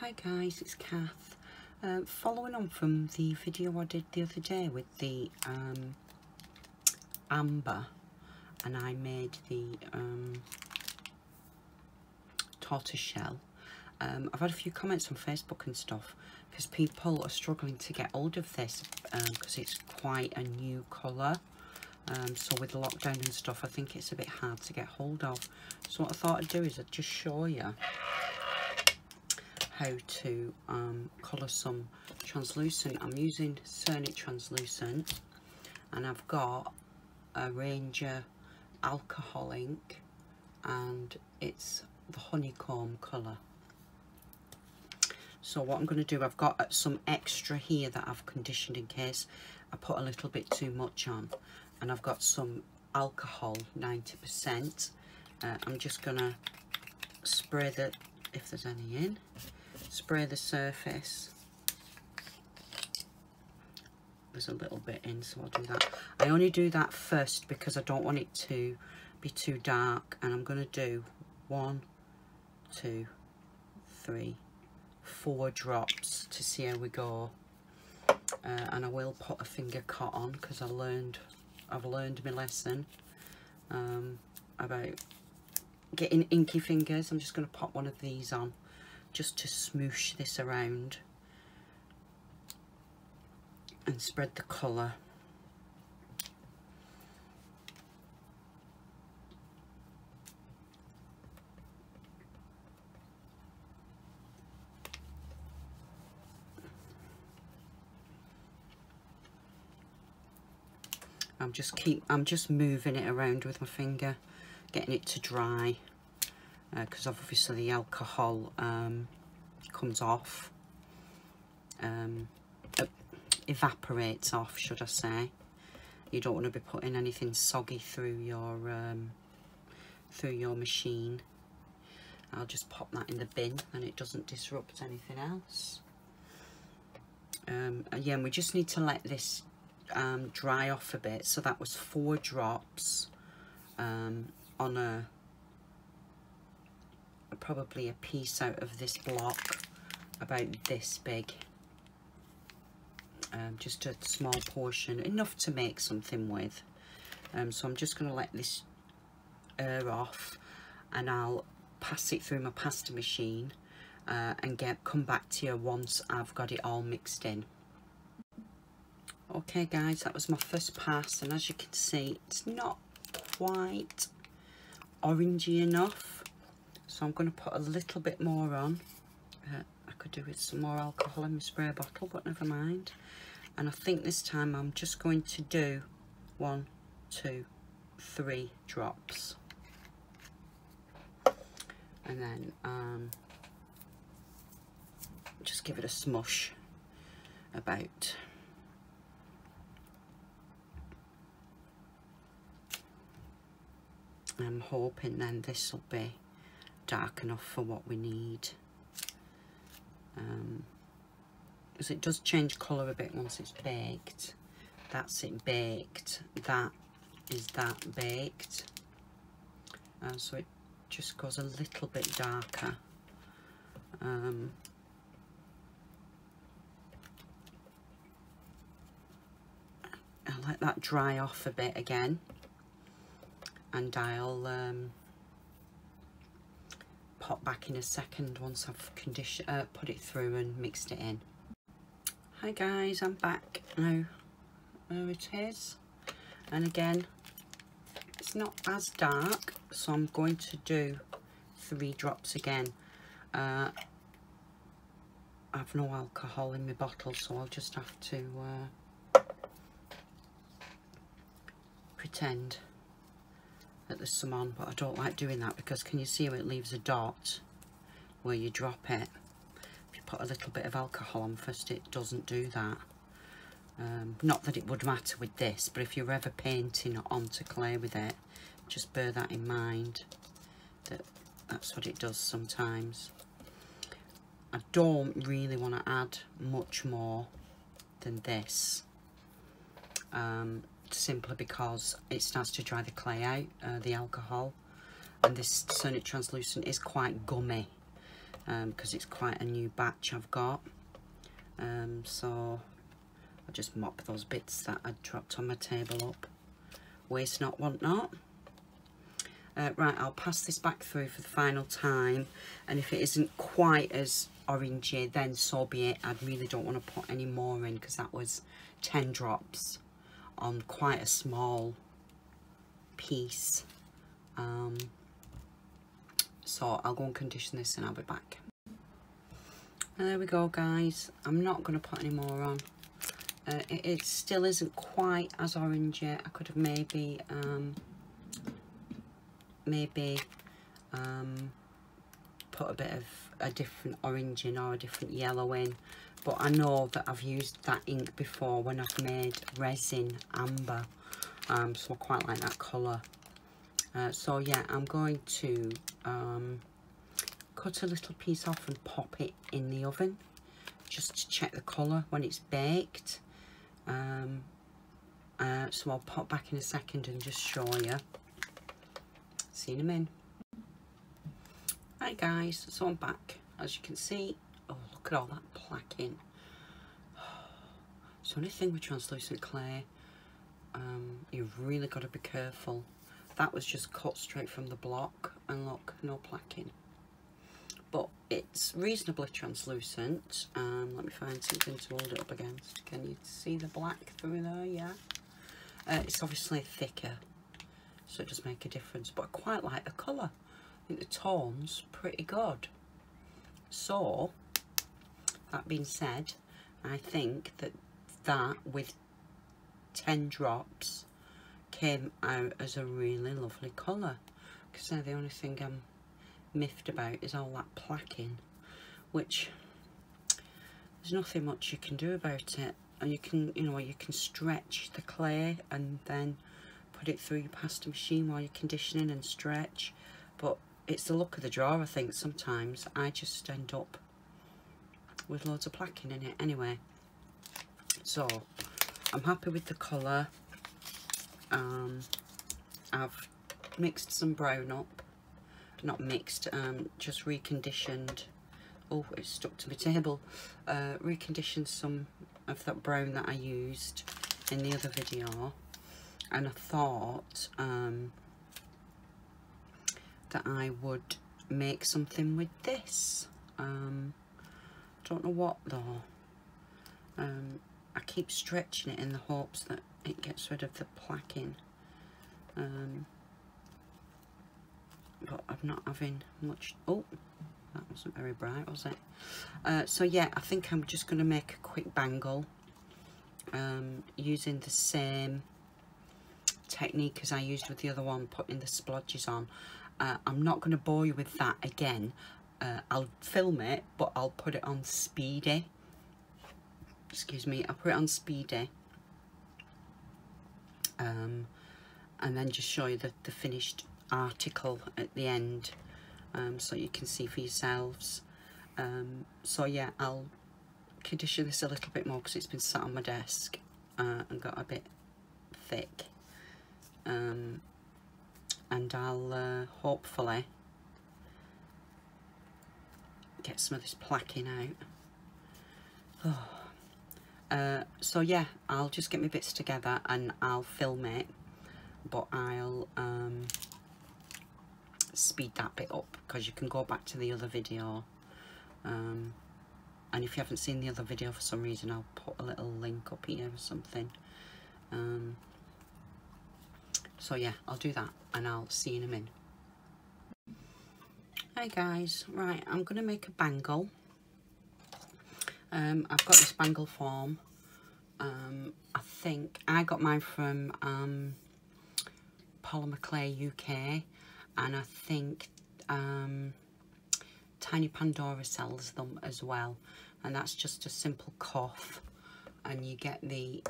Hi guys, it's Kath. Uh, following on from the video I did the other day with the um, amber and I made the um, tortoise shell. Um, I've had a few comments on Facebook and stuff because people are struggling to get hold of this because um, it's quite a new colour. Um, so with lockdown and stuff, I think it's a bit hard to get hold of. So what I thought I'd do is I'd just show you how to um, colour some translucent. I'm using Cernit Translucent and I've got a Ranger alcohol ink and it's the honeycomb colour. So what I'm going to do, I've got uh, some extra here that I've conditioned in case I put a little bit too much on. And I've got some alcohol, 90%. Uh, I'm just going to spray the, if there's any in, spray the surface. There's a little bit in so I'll do that. I only do that first because I don't want it to be too dark and I'm going to do one two three four drops to see how we go. Uh, and I will put a finger cot on because I learned I've learned my lesson um, about getting inky fingers. I'm just going to pop one of these on just to smoosh this around and spread the colour. I'm just keep I'm just moving it around with my finger getting it to dry because uh, obviously the alcohol um, comes off um, evaporates off should I say. You don't want to be putting anything soggy through your um, through your machine. I'll just pop that in the bin and it doesn't disrupt anything else. Um, and we just need to let this um, dry off a bit. So that was four drops um, on a probably a piece out of this block about this big. Um, just a small portion enough to make something with. Um, so I'm just going to let this air off and I'll pass it through my pasta machine uh, and get come back to you once I've got it all mixed in. Okay guys that was my first pass and as you can see it's not quite orangey enough so I'm going to put a little bit more on. Uh, I could do with some more alcohol in my spray bottle, but never mind. And I think this time I'm just going to do one, two, three drops. And then um, just give it a smush about I'm hoping then this will be dark enough for what we need. Um, because it does change colour a bit once it's baked. That's it baked. That is that baked. Uh, so it just goes a little bit darker. Um, I let that dry off a bit again and I'll um, pop back in a second once I've condition uh, put it through and mixed it in. Hi guys, I'm back now. There it is. And again, it's not as dark, so I'm going to do three drops again. Uh, I have no alcohol in my bottle, so I'll just have to uh, pretend that there's some on, but I don't like doing that because can you see it leaves a dot where you drop it? If you put a little bit of alcohol on first, it doesn't do that. Um, not that it would matter with this, but if you're ever painting onto clay with it, just bear that in mind, that that's what it does sometimes. I don't really want to add much more than this. Um, simply because it starts to dry the clay out, uh, the alcohol. And this Cernit Translucent is quite gummy. because um, it's quite a new batch I've got. Um, so I'll just mop those bits that I dropped on my table up. Waste not, want not. Uh, right, I'll pass this back through for the final time. And if it isn't quite as orangey, then so be it. I really don't want to put any more in because that was 10 drops on quite a small piece. Um, so I'll go and condition this and I'll be back. And there we go guys. I'm not going to put any more on. Uh, it, it, still isn't quite as orange yet. I could have maybe, um, maybe um, put a bit of a different orange in or a different yellow in. But I know that I've used that ink before when I've made resin amber. Um, so I quite like that colour. Uh, so yeah, I'm going to um, cut a little piece off and pop it in the oven just to check the colour when it's baked. Um, uh, so I'll pop back in a second and just show you. Minute. Right guys, so I'm back. As you can see, look at all that plaquing. So anything with translucent clay, um, you've really got to be careful. That was just cut straight from the block and look no plaquing. But it's reasonably translucent um, let me find something to hold it up against. Can you see the black through there? Yeah. Uh, it's obviously thicker so it does make a difference but I quite like the colour. I think the tone's pretty good. So that being said I think that that with 10 drops came out as a really lovely colour. Because now the only thing I'm miffed about is all that plaquing which there's nothing much you can do about it. And you can you know you can stretch the clay and then put it through your pasta machine while you're conditioning and stretch. But it's the look of the drawer I think sometimes. I just end up with loads of plaquing in it anyway. So I'm happy with the colour. Um, I've mixed some brown up. Not mixed um, just reconditioned. Oh it's stuck to my table. Uh, reconditioned some of that brown that I used in the other video. And I thought um, that I would make something with this. Um, don't know what though. Um, I keep stretching it in the hopes that it gets rid of the plaquing. Um, but I'm not having much oh that wasn't very bright was it? Uh, so yeah I think I'm just going to make a quick bangle um, using the same technique as I used with the other one putting the splodges on. Uh, I'm not going to bore you with that again uh, I'll film it but I'll put it on speedy. Excuse me I'll put it on speedy. Um, and then just show you the, the finished article at the end um, so you can see for yourselves. Um, so yeah I'll condition this a little bit more because it's been sat on my desk uh, and got a bit thick. Um, and I'll uh, hopefully get some of this plaquing out oh. Uh, so yeah, I'll just get my bits together and I'll film it, but I'll um, speed that bit up because you can go back to the other video. Um, and if you haven't seen the other video for some reason, I'll put a little link up here or something. Um, so yeah, I'll do that and I'll see you in a minute. Hey guys, right, I'm to make a bangle. Um, I've got this bangle form. Um, I think I got mine from um, Polymer Clay UK and I think um, Tiny Pandora sells them as well and that's just a simple cuff and you get the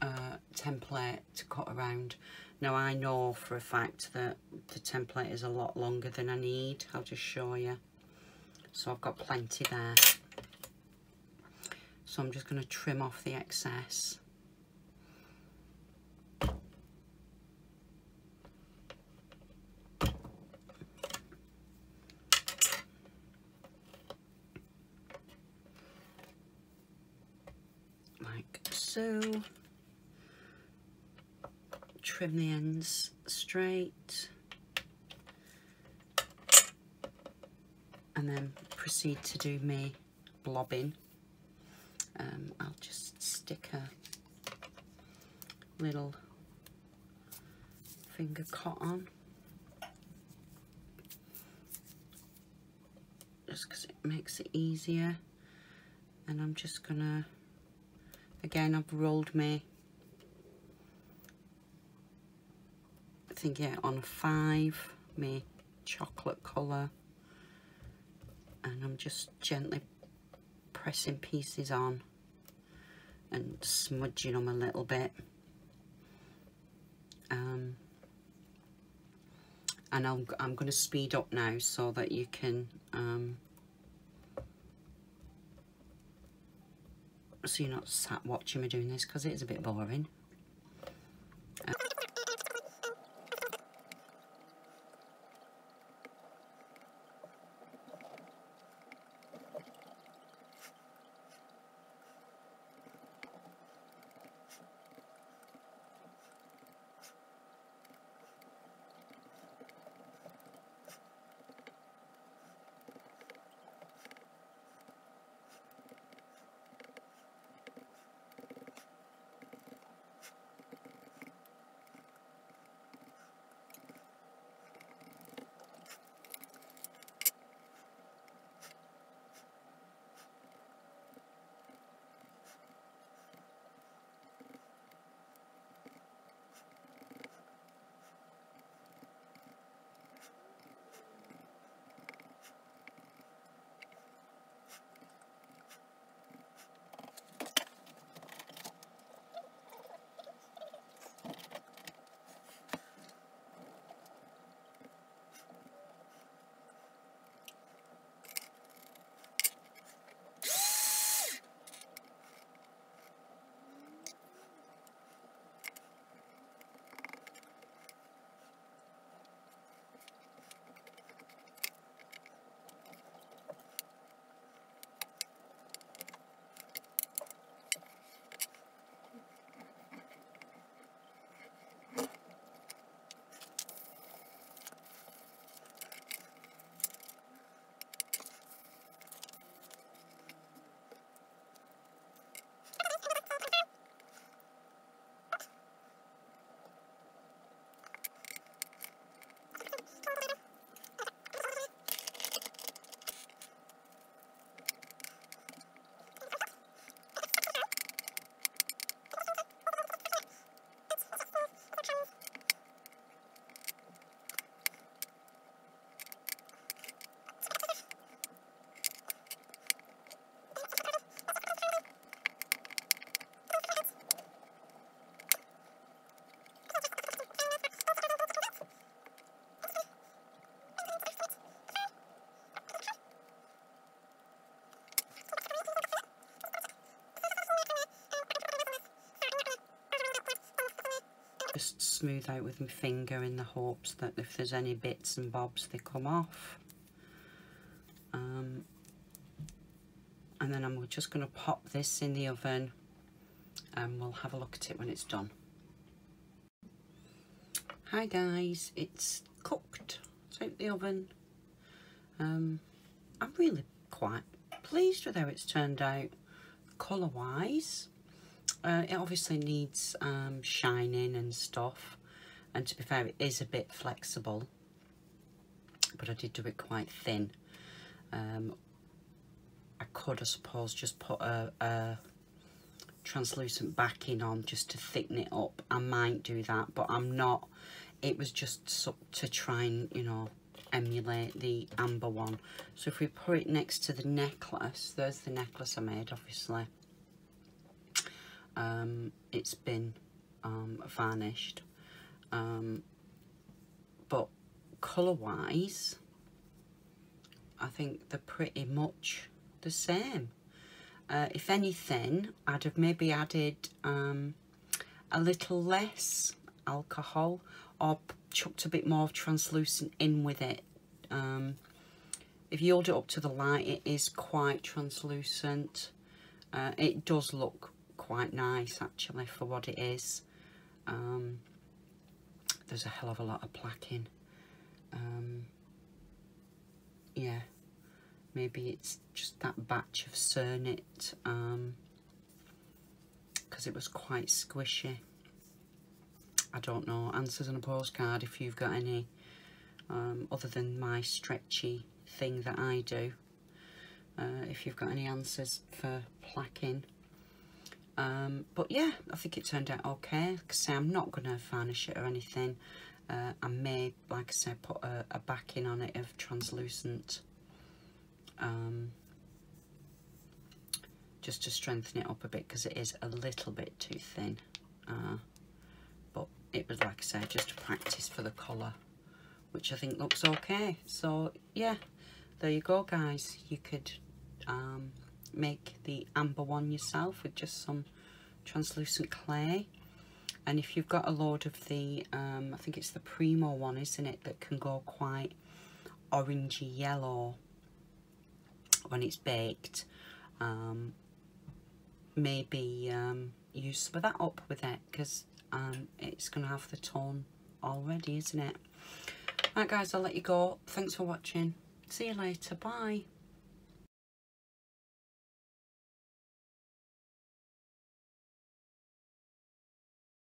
uh, template to cut around. Now I know for a fact that the template is a lot longer than I need. I'll just show you. So I've got plenty there. So I'm just going to trim off the excess. Like so. Trim the ends straight. And then proceed to do me blobbing. Um, I'll just stick a little finger cot on. Just because it makes it easier. And I'm just gonna, again, I've rolled me, Yeah, on five, me chocolate colour. And I'm just gently pressing pieces on and smudging them a little bit. Um, and I'm, I'm going to speed up now so that you can um, so you're not sat watching me doing this because it is a bit boring. Smooth out with my finger in the hopes that if there's any bits and bobs they come off. Um, and then I'm just going to pop this in the oven and we'll have a look at it when it's done. Hi guys. It's cooked. It's out the oven. Um, I'm really quite pleased with how it's turned out. Colour wise uh, it obviously needs um, shining and stuff. And to be fair, it is a bit flexible. But I did do it quite thin. Um, I could, I suppose, just put a, a translucent backing on just to thicken it up. I might do that, but I'm not. It was just so, to try and, you know, emulate the amber one. So if we put it next to the necklace, there's the necklace I made, obviously um, it's been um, varnished. Um, but colour wise, I think they're pretty much the same. Uh, if anything, I'd have maybe added um, a little less alcohol or chucked a bit more translucent in with it. Um, if you hold it up to the light, it is quite translucent. Uh, it does look quite nice actually for what it is. Um, there's a hell of a lot of plaquing. Um, yeah, maybe it's just that batch of Cernit because um, it was quite squishy. I don't know, answers on a postcard if you've got any um, other than my stretchy thing that I do. Uh, if you've got any answers for plaquing. Um, but yeah, I think it turned out okay. Because I'm not going to varnish it or anything. Uh, I may, like I said, put a, a backing on it of translucent. Um, just to strengthen it up a bit because it is a little bit too thin. Uh, but it was, like I said, just a practice for the colour, which I think looks okay. So, yeah, there you go, guys. You could um, make the amber one yourself with just some translucent clay. And if you've got a load of the, um, I think it's the Premo one, isn't it, that can go quite orangey yellow when it's baked, um, maybe um, use some of that up with it because um, it's going to have the tone already, isn't it? Right, guys, I'll let you go. Thanks for watching. See you later. Bye.